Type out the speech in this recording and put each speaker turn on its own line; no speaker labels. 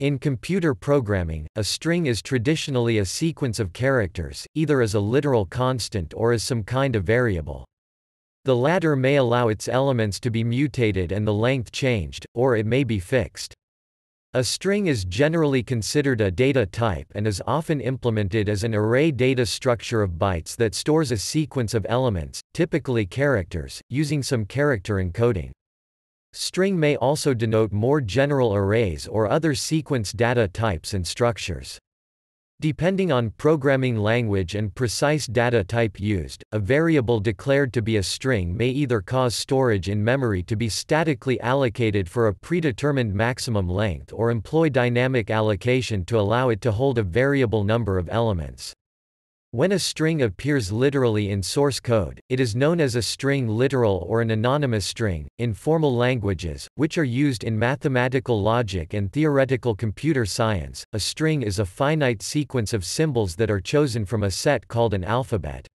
In computer programming, a string is traditionally a sequence of characters, either as a literal constant or as some kind of variable. The latter may allow its elements to be mutated and the length changed, or it may be fixed. A string is generally considered a data type and is often implemented as an array data structure of bytes that stores a sequence of elements, typically characters, using some character encoding. String may also denote more general arrays or other sequence data types and structures. Depending on programming language and precise data type used, a variable declared to be a string may either cause storage in memory to be statically allocated for a predetermined maximum length or employ dynamic allocation to allow it to hold a variable number of elements. When a string appears literally in source code, it is known as a string literal or an anonymous string. In formal languages, which are used in mathematical logic and theoretical computer science, a string is a finite sequence of symbols that are chosen from a set called an alphabet.